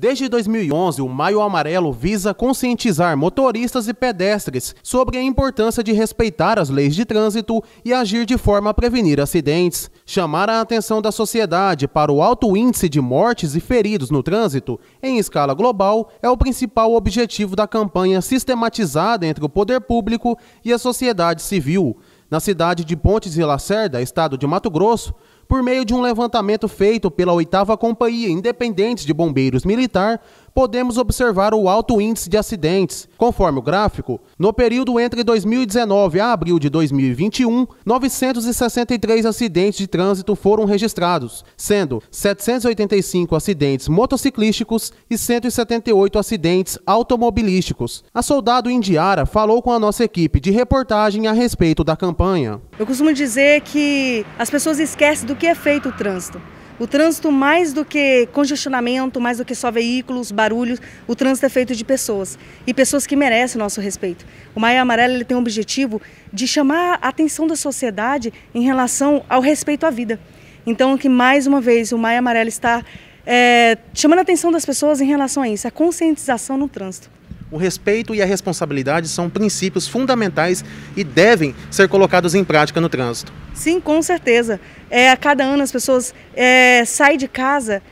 Desde 2011, o Maio Amarelo visa conscientizar motoristas e pedestres sobre a importância de respeitar as leis de trânsito e agir de forma a prevenir acidentes. Chamar a atenção da sociedade para o alto índice de mortes e feridos no trânsito, em escala global, é o principal objetivo da campanha sistematizada entre o poder público e a sociedade civil. Na cidade de Pontes e Lacerda, estado de Mato Grosso, por meio de um levantamento feito pela oitava Companhia Independente de Bombeiros Militar, podemos observar o alto índice de acidentes. Conforme o gráfico, no período entre 2019 a abril de 2021, 963 acidentes de trânsito foram registrados, sendo 785 acidentes motociclísticos e 178 acidentes automobilísticos. A soldado Indiara falou com a nossa equipe de reportagem a respeito da campanha. Eu costumo dizer que as pessoas esquecem do que é feito o trânsito. O trânsito, mais do que congestionamento, mais do que só veículos, barulhos, o trânsito é feito de pessoas. E pessoas que merecem o nosso respeito. O Maio Amarelo ele tem o objetivo de chamar a atenção da sociedade em relação ao respeito à vida. Então, que mais uma vez o Maio Amarelo está é, chamando a atenção das pessoas em relação a isso, a conscientização no trânsito. O respeito e a responsabilidade são princípios fundamentais e devem ser colocados em prática no trânsito. Sim, com certeza. É, a cada ano as pessoas é, saem de casa,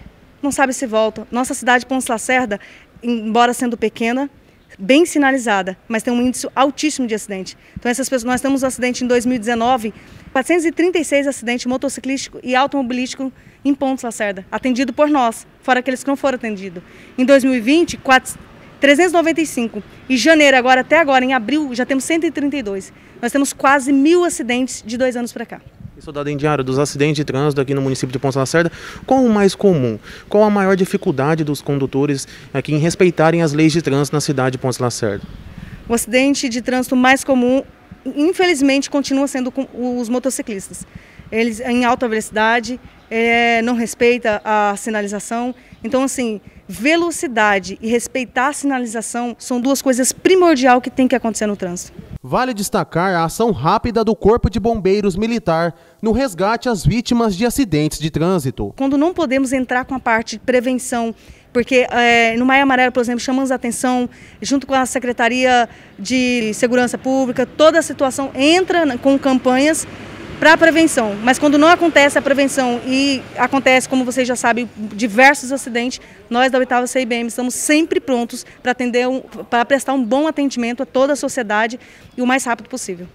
não sabem se voltam. Nossa cidade, Ponce Lacerda, embora sendo pequena, bem sinalizada, mas tem um índice altíssimo de acidente. Então essas pessoas, nós temos um acidente em 2019, 436 acidentes motociclístico e automobilístico em Pontes Lacerda, atendido por nós, fora aqueles que não foram atendidos. Em 2020, 4, 395. Em janeiro, agora até agora, em abril, já temos 132. Nós temos quase mil acidentes de dois anos para cá. E soldado Indiário, dos acidentes de trânsito aqui no município de Ponta Lacerda, qual o mais comum? Qual a maior dificuldade dos condutores aqui em respeitarem as leis de trânsito na cidade de Ponta Lacerda? O acidente de trânsito mais comum, infelizmente, continua sendo com os motociclistas. Eles em alta velocidade, é, não respeita a sinalização. Então, assim, velocidade e respeitar a sinalização são duas coisas primordiais que tem que acontecer no trânsito. Vale destacar a ação rápida do Corpo de Bombeiros Militar no resgate às vítimas de acidentes de trânsito. Quando não podemos entrar com a parte de prevenção, porque é, no Maia Amarelo, por exemplo, chamamos a atenção, junto com a Secretaria de Segurança Pública, toda a situação entra com campanhas para a prevenção. Mas quando não acontece a prevenção e acontece, como vocês já sabem, diversos acidentes, nós da oitava CIBM estamos sempre prontos para atender, para prestar um bom atendimento a toda a sociedade e o mais rápido possível.